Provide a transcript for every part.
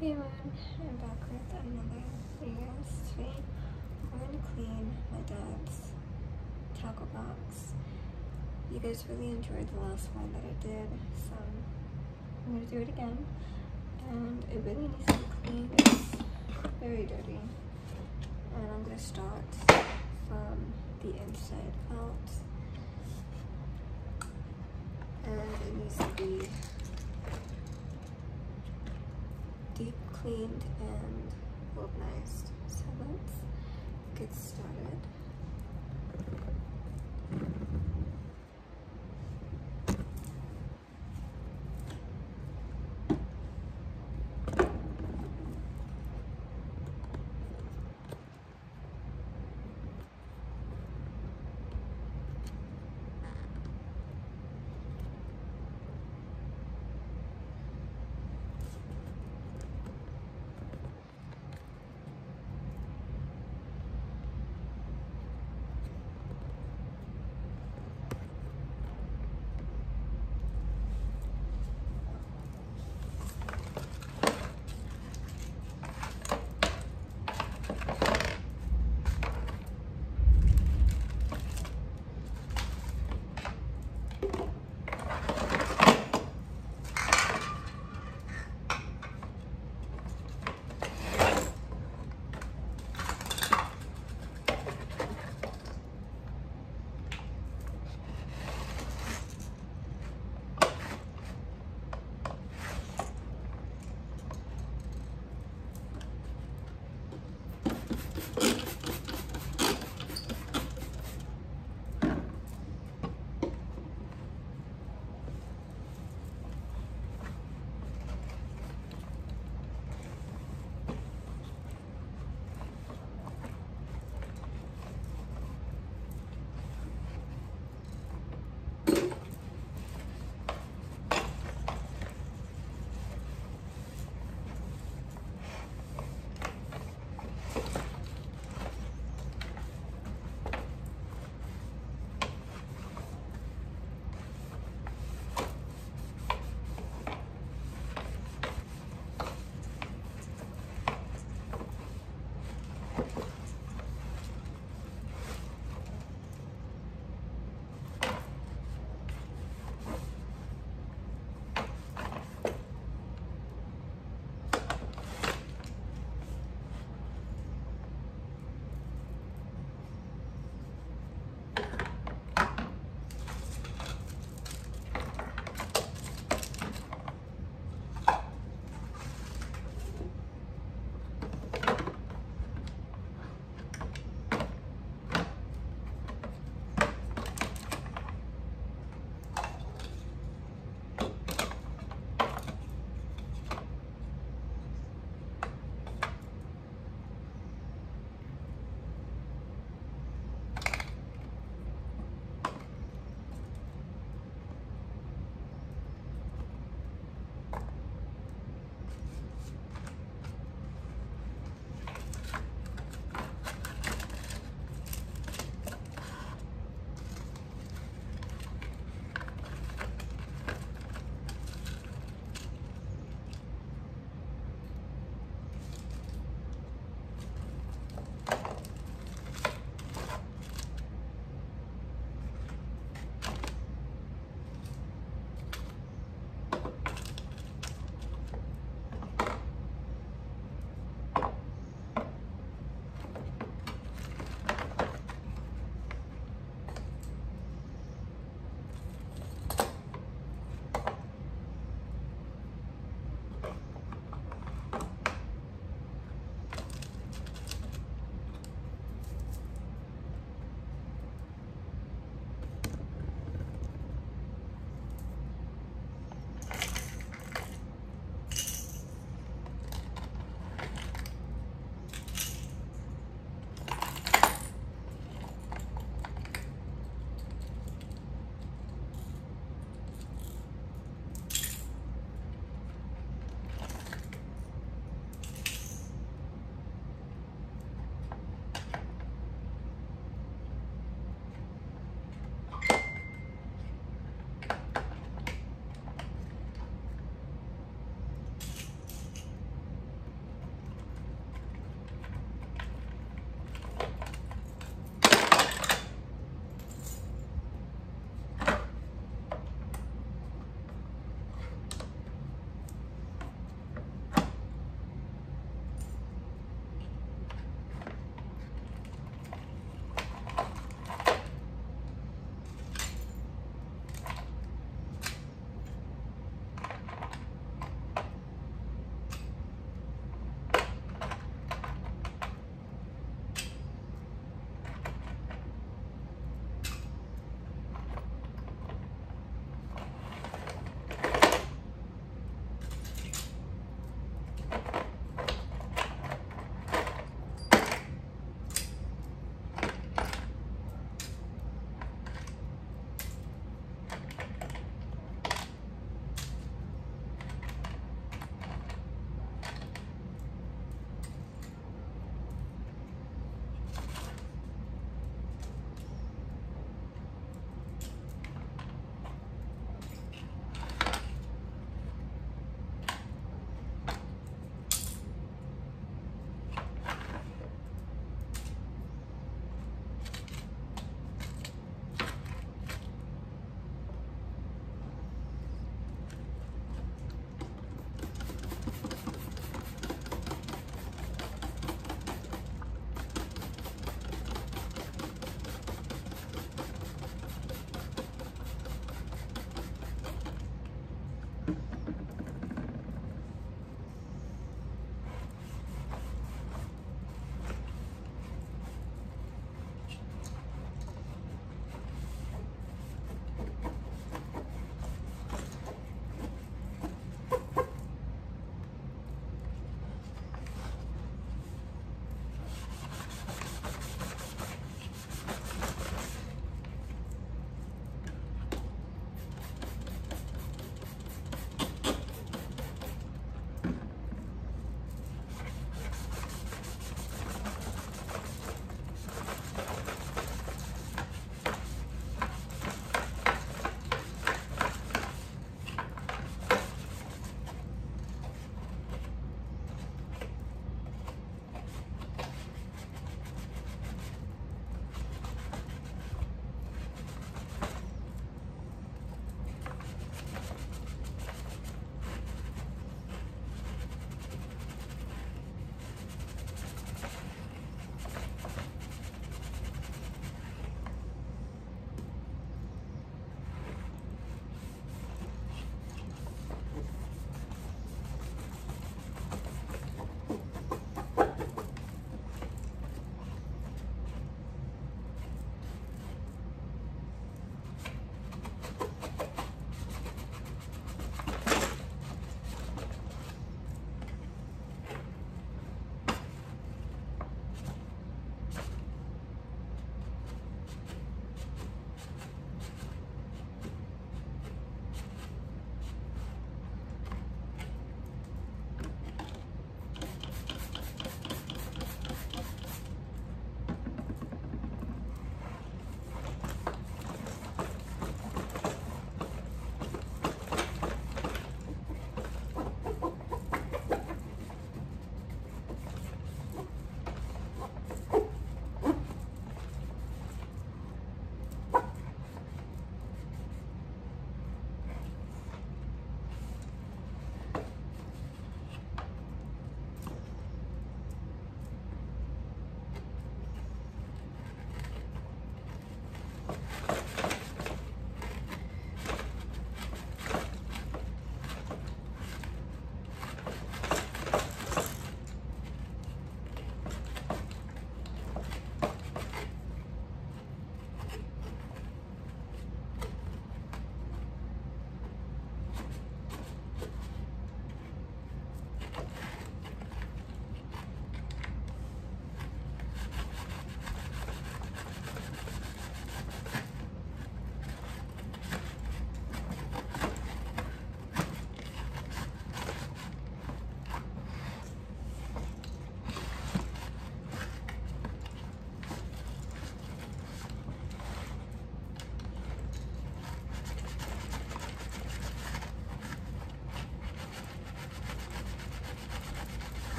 Hey everyone, I'm back with another video. Today I'm going to clean my dad's tackle box. You guys really enjoyed the last one that I did, so I'm going to do it again. And it really needs to be cleaned. It's very dirty. And I'm going to start from the inside out. And it needs to be deep cleaned and organized. So let's get started.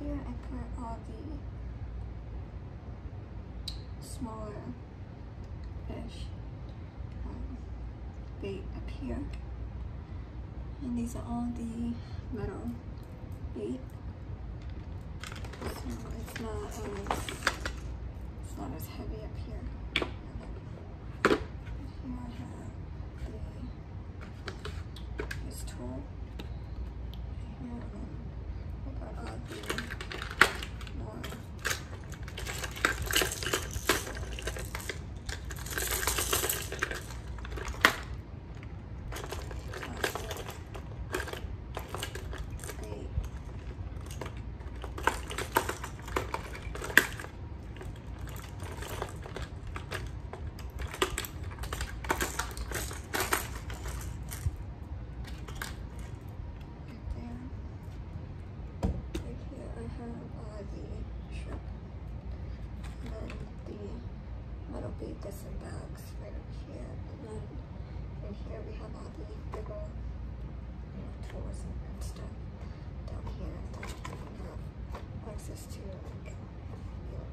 Here I put all the smaller fish um, bait up here. And these are all the metal bait. So it's not as it's not as heavy up here. Here I have the this tool. Here I got all the more Great. Right there. Right here I have all the shrimp. And then the metal bait that's in bags right over here. And then in here we have all the bigger you know, tools and, and stuff down here that we have access to like you know,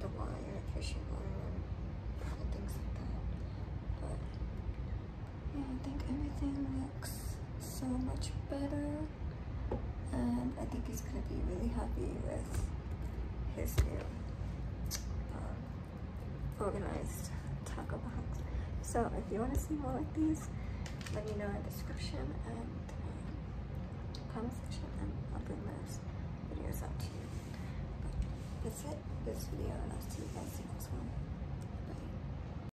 the wire, fishing wire and things like that. But yeah, I think everything looks so much better. And I think he's gonna be really happy with his new um, organized tackle box. So if you want to see more like these, let me know in the description and um, comment section and I'll bring those videos up to you. But that's it, this video, and I'll see you guys in the next one.